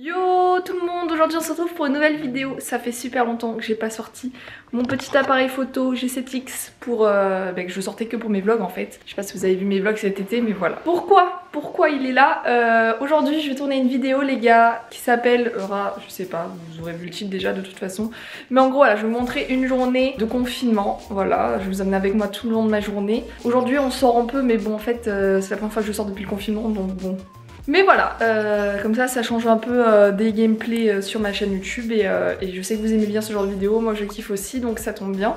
Yo tout le monde, aujourd'hui on se retrouve pour une nouvelle vidéo. Ça fait super longtemps que j'ai pas sorti mon petit appareil photo G7X pour euh, bah, que je sortais que pour mes vlogs en fait. Je sais pas si vous avez vu mes vlogs cet été mais voilà. Pourquoi? Pourquoi il est là? Euh, Aujourd'hui je vais tourner une vidéo les gars qui s'appelle je sais pas, vous aurez vu le titre déjà de toute façon. Mais en gros voilà, je vais vous montrer une journée de confinement. Voilà, je vous amener avec moi tout le long de ma journée. Aujourd'hui on sort un peu mais bon en fait euh, c'est la première fois que je sors depuis le confinement donc bon mais voilà, euh, comme ça, ça change un peu euh, des gameplays euh, sur ma chaîne YouTube et, je sais que vous aimez bien ce genre de vidéo, moi je kiffe aussi donc ça tombe bien.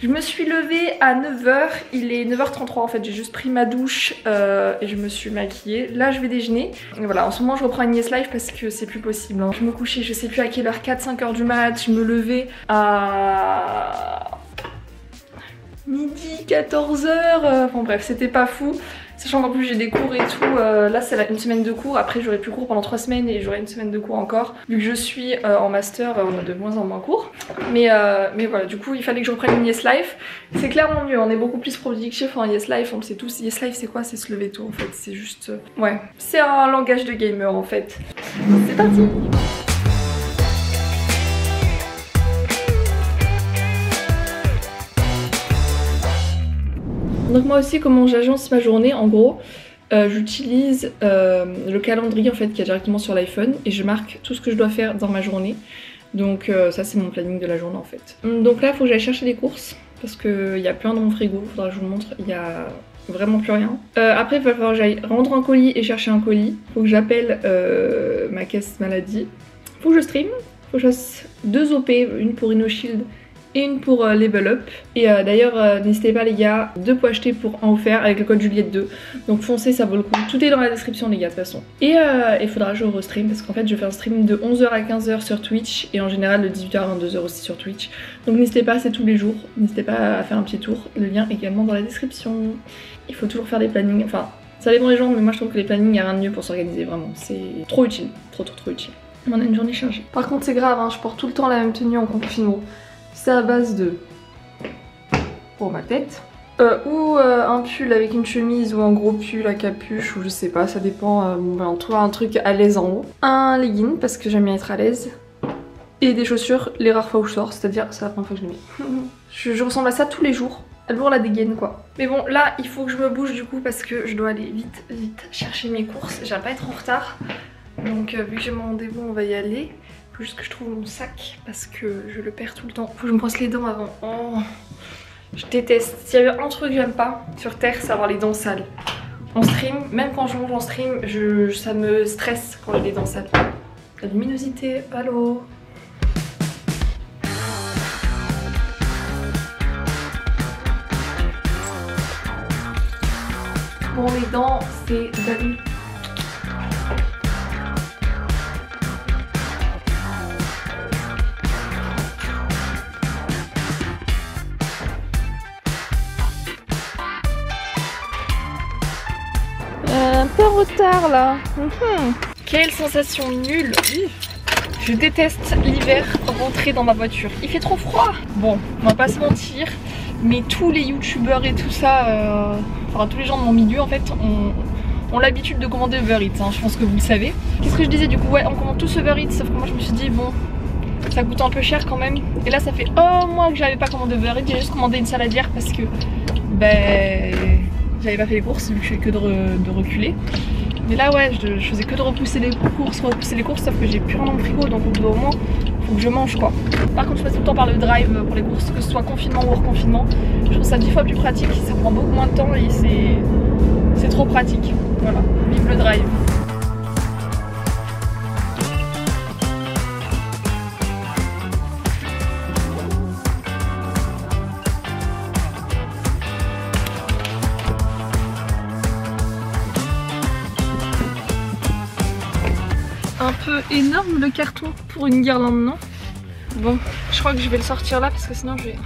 Je me suis levée à 9h, il est 9h33 en fait, j'ai juste pris ma douche et je me suis maquillée. Là je vais déjeuner. Voilà, en ce moment je reprends Yes Life parce que c'est plus possible. Hein. Je me couchais, je sais plus à quelle heure, 4-5h du mat, je me levais à midi, 14h, enfin bref c'était pas fou. Sachant qu'en plus j'ai des cours et tout, euh, là c'est une semaine de cours, après j'aurai plus cours pendant 3 semaines et j'aurai une semaine de cours encore. Vu que je suis euh, en master, euh, on a de moins en moins cours. Mais, mais voilà, du coup il fallait que je reprenne une Yes Life. C'est clairement mieux, on est beaucoup plus productif en Yes Life, on le sait tous. Yes Life c'est quoi? C'est se lever tôt en fait, c'est juste... Ouais, c'est un langage de gamer en fait. C'est parti Donc moi aussi comment j'agence ma journée en gros euh, j'utilise euh, le calendrier en fait qui est directement sur l'iPhone et je marque tout ce que je dois faire dans ma journée. Donc euh, ça c'est mon planning de la journée en fait. Donc là il faut que j'aille chercher des courses parce qu'il y a plein dans mon frigo, faudra que je vous montre, il y a vraiment plus rien. après il va falloir que j'aille rendre un colis et chercher un colis. Faut que j'appelle ma caisse maladie. Faut que je stream, faut que je fasse deux OP, une pour InnoShield et une pour euh, Level Up. Et euh, d'ailleurs, euh, n'hésitez pas les gars, deux pour acheter pour en offert avec le code Juliette2. Donc foncez, ça vaut le coup. Tout est dans la description les gars de toute façon. Et il faudra que je restream parce qu'en fait je fais un stream de 11h à 15h sur Twitch et en général de 18h à 22h aussi sur Twitch. Donc n'hésitez pas, c'est tous les jours. N'hésitez pas à faire un petit tour. Le lien également dans la description. Il faut toujours faire des plannings. Enfin, ça dépend des gens, mais moi je trouve que les plannings, il a rien de mieux pour s'organiser vraiment. C'est trop utile. Trop trop trop utile. On a une journée chargée. Par contre c'est grave, hein, je porte tout le temps la même tenue en confinement. C'est à base de pour ma tête. Euh, ou euh, un pull avec une chemise ou un gros pull à capuche ou je sais pas, ça dépend. Euh, ben, on trouve un truc à l'aise en haut. Un legging parce que j'aime bien être à l'aise. Et des chaussures les rares fois où je sors, c'est-à-dire c'est la première fois que je les mets. je, ressemble à ça tous les jours. Lourd la dégaine quoi. Mais bon là il faut que je me bouge du coup parce que je dois aller vite vite chercher mes courses. J'aime pas être en retard. Donc vu que j'ai mon rendez-vous on va y aller. Faut juste que je trouve mon sac parce que je le perds tout le temps. Faut que je me brosse les dents avant. Oh, je déteste. S'il y avait un truc que j'aime pas sur terre, c'est avoir les dents sales. En stream, même quand je mange en stream, je, ça me stresse quand j'ai les dents sales. La luminosité, allô? Bon les dents, c'est d'aller là. Mhm. Quelle sensation nulle. Je déteste l'hiver rentrer dans ma voiture. Il fait trop froid. Bon, on va pas se mentir, mais tous les youtubeurs et tout ça, euh, enfin tous les gens de mon milieu en fait, ont, l'habitude de commander Uber Eats. Hein. je pense que vous le savez. Qu'est-ce que je disais du coup? Ouais, on commande tous Uber Eats, sauf que moi je me suis dit bon, ça coûte un peu cher quand même. Et là ça fait un mois que j'avais pas commandé Uber Eats, j'ai juste commandé une saladière parce que ben j'avais pas fait les courses vu que je fais que de, reculer. Mais là ouais, je, faisais que de repousser les courses, repousser les courses, sauf que j'ai plus rien dans le frigo, donc au moins, faut que je mange quoi. Par contre, je passe tout le temps par le drive pour les courses, que ce soit confinement ou hors confinement. Je trouve ça dix fois plus pratique, ça prend beaucoup moins de temps et c'est trop pratique. Voilà, vive le drive. Énorme le carton pour une guirlande, non Bon, je crois que je vais le sortir là parce que sinon je vais,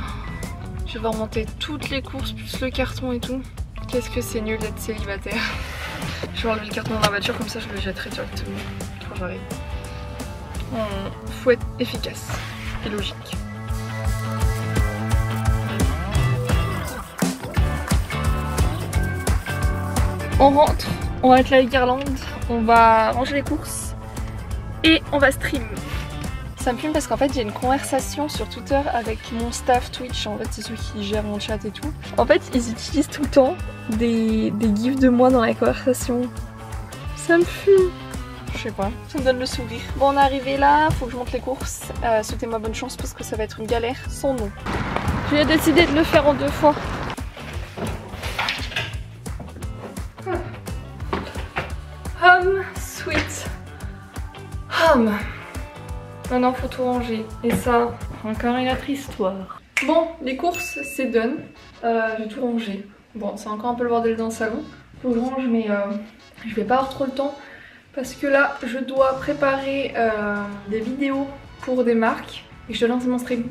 je vais remonter toutes les courses plus le carton et tout. Qu'est-ce que c'est nul d'être célibataire. Je vais enlever le carton dans la voiture comme ça je le jetterai directement quand j'arrive. faut être efficace et logique. On rentre, on va mettre la guirlande, on va ranger les courses Et on va stream. Ça me fume parce qu'en fait j'ai une conversation sur Twitter avec mon staff Twitch, en fait c'est ceux qui gèrent mon chat et tout. En fait ils utilisent tout le temps des, des gifs de moi dans la conversation. Ça me fume je sais pas, ça me donne le sourire. Bon on est arrivé là, faut que je monte les courses. Euh, Souhaitez-moi bonne chance parce que ça va être une galère sans nom. J'ai décidé de le faire en deux fois. Hum. Maintenant faut tout ranger. Et ça, encore une autre histoire. Bon, les courses c'est done. Euh, j'ai tout rangé. Bon, c'est encore un peu le bordel dans le salon. Faut que je range mais euh, je vais pas avoir trop le temps. Parce que là, je dois préparer euh, des vidéos pour des marques. Et je dois lancer mon stream.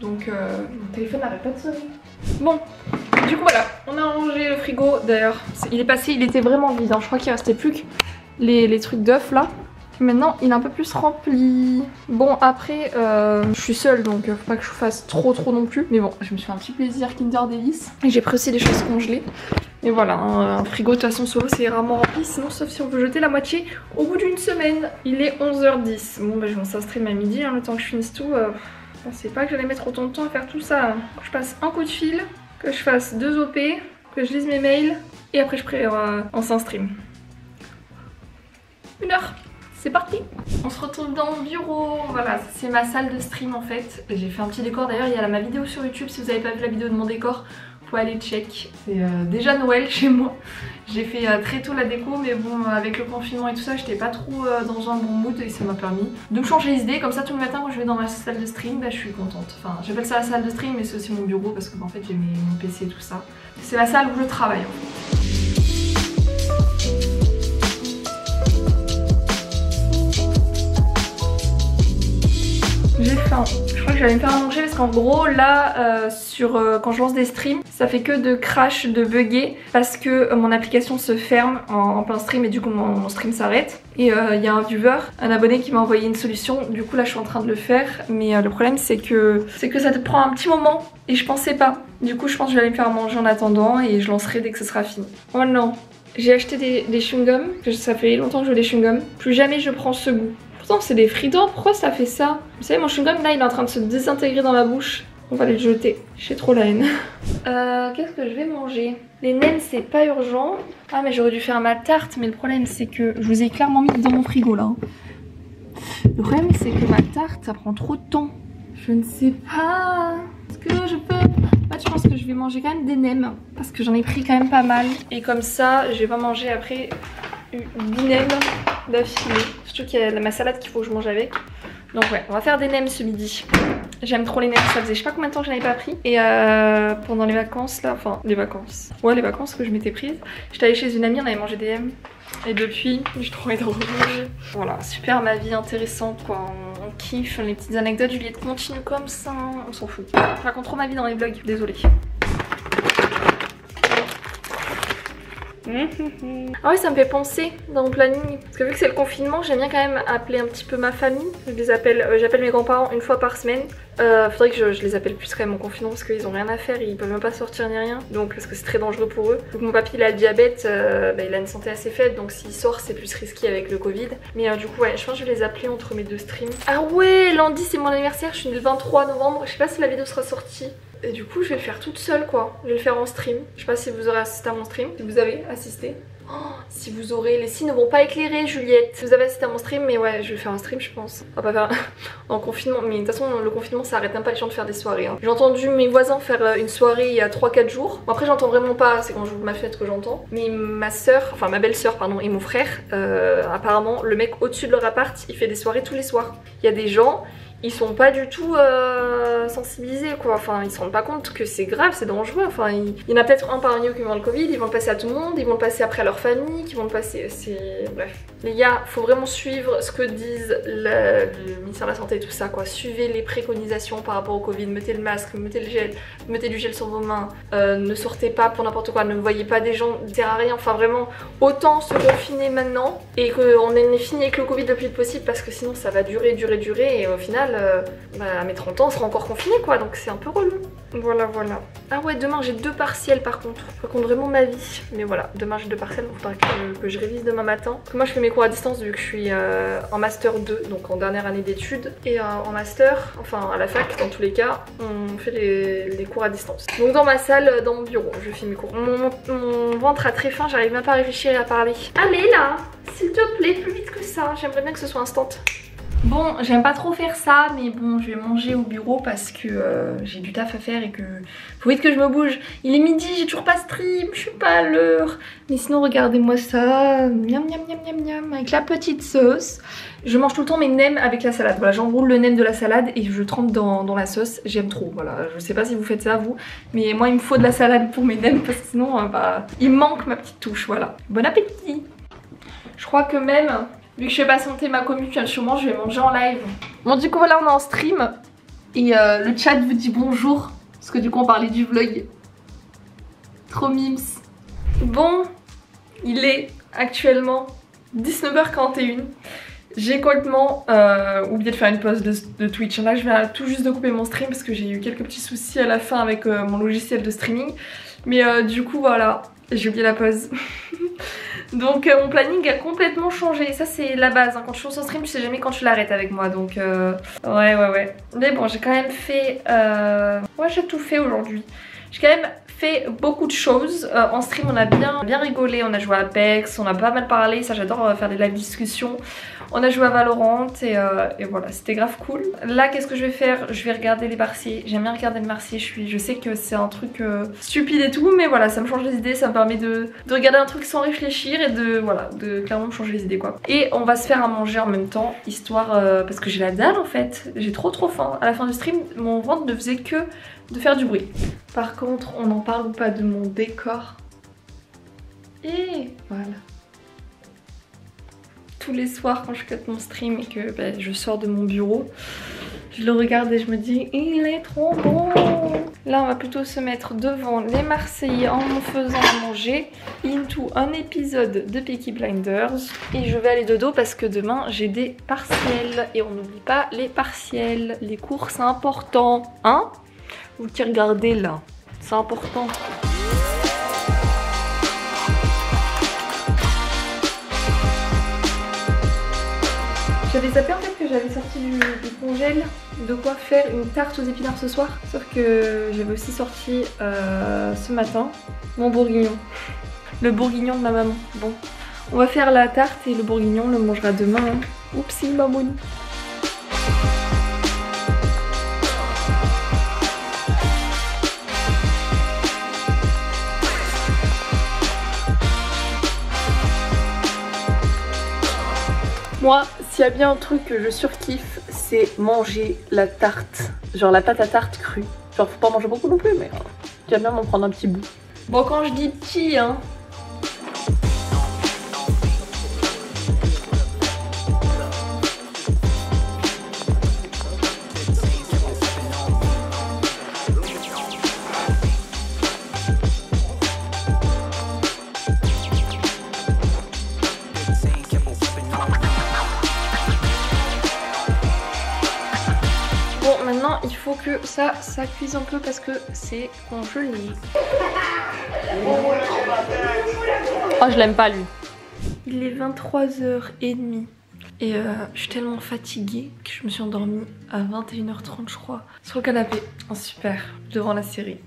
Donc euh, mon téléphone n'arrête pas de sonner. Bon, du coup voilà, on a rangé le frigo. D'ailleurs, il est passé, il était vraiment vide. Hein. Je crois qu'il restait plus que les trucs d'œufs là. Maintenant, il est un peu plus rempli. Bon, après, euh, je suis seule, donc faut pas que je fasse trop trop non plus. Mais bon, je me suis fait un petit plaisir Kinder Delice. Et j'ai pris aussi des choses congelées. Et voilà, un, frigo de toute façon solo c'est rarement rempli, sinon sauf si on veut jeter la moitié au bout d'une semaine. Il est 11h10. Bon bah je vais stream à midi, hein, le temps que je finisse tout. Euh, je pensais pas que j'allais mettre autant de temps à faire tout ça. Je passe un coup de fil, que je fasse deux OP, que je lise mes mails, et après je prépare euh, en stream. Une heure c'est parti On se retrouve dans mon bureau, voilà, c'est ma salle de stream en fait. J'ai fait un petit décor d'ailleurs, il y a ma vidéo sur YouTube si vous n'avez pas vu la vidéo de mon décor, faut aller check. C'est euh, déjà Noël chez moi. J'ai fait euh, très tôt la déco mais bon avec le confinement et tout ça j'étais pas trop euh, dans un bon mood et ça m'a permis de me changer les idées. Comme ça tout le matin quand je vais dans ma salle de stream bah, je suis contente. Enfin j'appelle ça la salle de stream mais c'est aussi mon bureau parce que bah, en fait j'ai mon PC et tout ça. C'est la salle où je travaille en fait. Je crois que je vais me faire manger parce qu'en gros là euh, sur euh, quand je lance des streams ça fait que de crash, de bugger parce que euh, mon application se ferme en, plein stream et du coup mon, stream s'arrête. Et il y a un viewer, un abonné qui m'a envoyé une solution. Du coup là je suis en train de le faire mais le problème c'est que c'est que ça te prend un petit moment et je pensais pas. Du coup je pense que je vais aller me faire manger en attendant et je lancerai dès que ce sera fini. Oh non j'ai acheté des, des chewing-gums, ça fait longtemps que je veux des chewing-gums. Plus jamais je prends ce goût. Pourtant c'est des fridans, pourquoi ça fait ça? Vous savez mon chewing-gum là il est en train de se désintégrer dans ma bouche. On va les jeter, j'ai trop la haine. Euh, Qu'est-ce que je vais manger? Les nems c'est pas urgent. Ah mais j'aurais dû faire ma tarte mais le problème c'est que je vous ai clairement mis dans mon frigo là. Le problème c'est que ma tarte ça prend trop de temps. Je ne sais pas. Est-ce que je peux... Je pense que je vais manger quand même des nems parce que j'en ai pris quand même pas mal. Et comme ça je vais pas manger après 10 nems d'affilée. Surtout qu'il y a ma salade qu'il faut que je mange avec. Donc ouais, on va faire des nems ce midi. J'aime trop les nems, ça faisait je sais pas combien de temps que j'en avais pas pris. Et euh, pendant les vacances là, enfin les vacances, ouais les vacances que je m'étais prise, j'étais allée chez une amie, on avait mangé des nems. Et depuis, j'ai trop envie. Voilà, super ma vie intéressante quoi, kiffe les petites anecdotes, Juliette continue comme ça, on s'en fout. Je raconte trop ma vie dans les vlogs, désolée. Ah oui, ça me fait penser dans mon planning. Parce que vu que c'est le confinement, j'aime bien quand même appeler un petit peu ma famille. Je les appelle, euh, j'appelle mes grands-parents une fois par semaine. Euh, faudrait que je, les appelle plus quand même en confinement parce qu'ils ont rien à faire, ils peuvent même pas sortir ni rien. Donc parce que c'est très dangereux pour eux. Donc mon papy il a le diabète, euh, bah, il a une santé assez faible donc s'il sort c'est plus risqué avec le Covid. Mais du coup ouais, je pense que je vais les appeler entre mes deux streams. Ah ouais, lundi c'est mon anniversaire, je suis le 23 novembre. Je sais pas si la vidéo sera sortie. Et du coup, je vais le faire toute seule quoi. Je vais le faire en stream. Je sais pas si vous aurez assisté à mon stream. Si vous avez assisté. Oh, si vous aurez, les signes ne vont pas éclairer Juliette. Si vous avez assisté à mon stream, mais ouais, je vais faire un stream je pense. On va pas faire en confinement, mais de toute façon le confinement ça arrête même pas les gens de faire des soirées. Hein. J'ai entendu mes voisins faire euh, une soirée il y a 3-4 jours. Après j'entends vraiment pas, c'est quand j'ouvre ma fenêtre que j'entends. Mais ma soeur, enfin ma belle soeur pardon, et mon frère, euh, apparemment le mec au-dessus de leur appart, il fait des soirées tous les soirs. Il y a des gens, ils sont pas du tout euh, sensibilisés quoi, enfin ils se rendent pas compte que c'est grave, c'est dangereux, enfin il, y en a peut-être un parmi eux qui vont le Covid, ils vont le passer à tout le monde, ils vont le passer après à leur famille, qui vont le passer, c'est... bref. Les gars, faut vraiment suivre ce que disent le, ministère de la Santé et tout ça quoi, suivez les préconisations par rapport au Covid, mettez le masque, mettez le gel, mettez du gel sur vos mains, euh, ne sortez pas pour n'importe quoi, ne voyez pas des gens, ne à rien, enfin vraiment, autant se confiner maintenant et qu'on ait fini avec le Covid le plus possible parce que sinon ça va durer, durer, durer et au final euh, bah, à mes 30 ans, on sera encore confiné quoi, donc c'est un peu relou. Voilà, voilà. Ah ouais, demain j'ai deux partiels par contre. Je raconte vraiment ma vie. Mais voilà, demain j'ai deux partiels, donc il faudra que, je révise demain matin. moi je fais mes cours à distance vu que je suis euh, en master 2, donc en dernière année d'études. Et euh, en master, enfin à la fac dans tous les cas, on fait les, cours à distance. Donc dans ma salle, dans mon bureau, je fais mes cours. Mon, mon ventre a très faim, j'arrive même pas à réfléchir et à parler. Allez là, s'il te plaît, plus vite que ça. J'aimerais bien que ce soit instant. Bon, j'aime pas trop faire ça, mais bon, je vais manger au bureau parce que euh, j'ai du taf à faire et que faut vite que je me bouge. Il est midi, j'ai toujours pas stream, je suis pas à l'heure. Mais sinon, regardez-moi ça, miam miam miam miam miam, avec la petite sauce. Je mange tout le temps mes nems avec la salade. Voilà, j'enroule le nem de la salade et je trempe dans, dans la sauce. J'aime trop, voilà. Je sais pas si vous faites ça vous, mais moi il me faut de la salade pour mes nems parce que sinon, euh, bah, il manque ma petite touche, voilà. Bon appétit Je crois que même Vu que je vais pas santé ma commu sûrement je vais manger en live. Bon du coup voilà on est en stream et euh, le chat vous dit bonjour parce que du coup on parlait du vlog. Trop mims. Bon, il est actuellement 19h41. J'ai complètement euh, oublié de faire une pause de, Twitch. Là je viens tout juste de couper mon stream parce que j'ai eu quelques petits soucis à la fin avec euh, mon logiciel de streaming. Mais du coup voilà, j'ai oublié la pause. Donc euh, mon planning a complètement changé. Ça c'est la base. Hein. Quand je fais son stream, je sais jamais quand tu l'arrêtes avec moi. Donc euh, ouais ouais ouais. Mais bon j'ai quand même fait... Euh... Ouais j'ai tout fait aujourd'hui. J'ai quand même fait beaucoup de choses. En stream on a bien, bien rigolé. On a joué à Apex, on a pas mal parlé. Ça j'adore faire des live discussions. On a joué à Valorant et, euh, et voilà, c'était grave cool. Là, qu'est-ce que je vais faire? Je vais regarder les Marseillais. J'aime bien regarder le Marseillais. Je, sais que c'est un truc euh, stupide et tout, mais voilà, ça me change les idées. Ça me permet de, de, regarder un truc sans réfléchir et de, voilà, de clairement me changer les idées quoi. Et on va se faire à manger en même temps, histoire, euh, parce que j'ai la dalle en fait. J'ai trop trop faim. À la fin du stream, mon ventre ne faisait que de faire du bruit. Par contre, on n'en parle pas de mon décor? Et voilà tous les soirs quand je cut mon stream et que bah, je sors de mon bureau, je le regarde et je me dis il est trop bon Là on va plutôt se mettre devant les Marseillais en me faisant manger into un épisode de Peaky Blinders. Et je vais aller de dos parce que demain j'ai des partiels. Et on n'oublie pas les partiels, les cours c'est important hein? Vous qui regardez là, c'est important J'avais zappé en fait que j'avais sorti du, congèle de quoi faire une tarte aux épinards ce soir. Sauf que j'avais aussi sorti euh, ce matin mon bourguignon. Le bourguignon de ma maman. Bon, on va faire la tarte et le bourguignon on le mangera demain. Hein. Oupsie mamoun. Moi, s'il y a bien un truc que je surkiffe, c'est manger la tarte. Genre la pâte à tarte crue. Genre faut pas manger beaucoup non plus, mais euh, j'aime bien m'en prendre un petit bout. Bon, quand je dis petit, hein, que ça, ça cuise un peu parce que c'est congelé. Oh, je l'aime pas lui. Il est 23h30 et euh, je suis tellement fatiguée que je me suis endormie à 21h30 je crois sur le canapé. Oh, super, devant la série.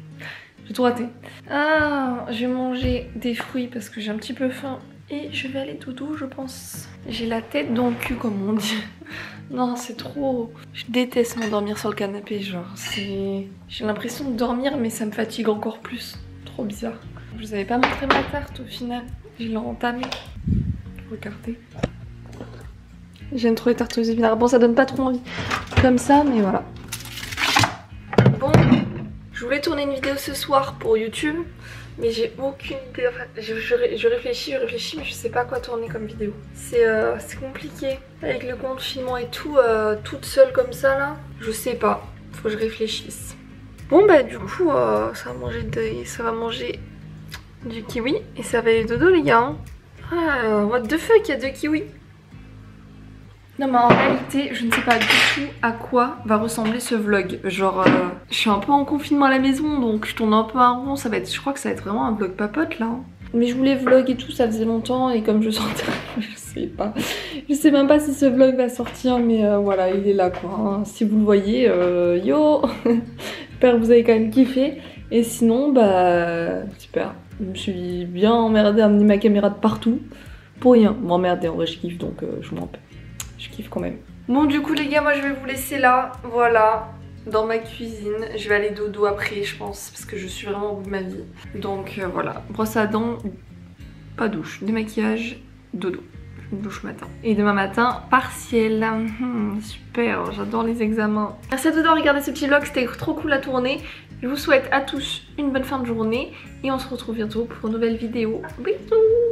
J'ai tout raté. Ah, je vais manger des fruits parce que j'ai un petit peu faim et je vais aller tout doux je pense. J'ai la tête dans le cul comme on dit. Non, c'est trop... Je déteste m'endormir sur le canapé, genre, c'est... J'ai l'impression de dormir, mais ça me fatigue encore plus. Trop bizarre. Je vous avais pas montré ma tarte, au final. Je l'ai entamée. Regardez. J'aime trop les tartes aux épinards. Bon, ça donne pas trop envie comme ça, mais voilà. Bon, je voulais tourner une vidéo ce soir pour YouTube. Mais j'ai aucune idée, enfin, je, réfléchis, je réfléchis, mais je sais pas quoi tourner comme vidéo. C'est euh, compliqué. Avec le confinement et tout, euh, toute seule comme ça là, je sais pas. Faut que je réfléchisse. Bon bah du coup, euh, ça, va manger de, ça va manger du kiwi et ça va aller dodo les gars. Hein. Ah, what the fuck, il y a deux kiwis. Non mais en réalité, je ne sais pas du tout à quoi va ressembler ce vlog. Genre, euh, je suis un peu en confinement à la maison, donc je tourne un peu un rond. Ça va être, je crois que ça va être vraiment un vlog papote là. hein. Mais je voulais vlog et tout, ça faisait longtemps et comme je sentais, je sais pas, je sais même pas si ce vlog va sortir, mais euh, voilà, il est là quoi. hein. Si vous le voyez, euh, yo, j'espère que vous avez quand même kiffé. Et sinon, bah super. Je me suis bien emmerdée à amener ma caméra de partout pour rien. M'emmerder en vrai, je kiffe donc euh, je m'en paie. Je kiffe quand même. Bon, du coup, les gars, moi je vais vous laisser là. Voilà, dans ma cuisine. Je vais aller dodo après, je pense, parce que je suis vraiment au bout de ma vie. Donc euh, voilà, brosse à dents, pas douche, démaquillage, dodo. Douche matin. Et demain matin, partiel. Hmm, super, j'adore les examens. Merci à tous d'avoir regardé ce petit vlog, c'était trop cool à tourner. Je vous souhaite à tous une bonne fin de journée et on se retrouve bientôt pour une nouvelle vidéo. Bisous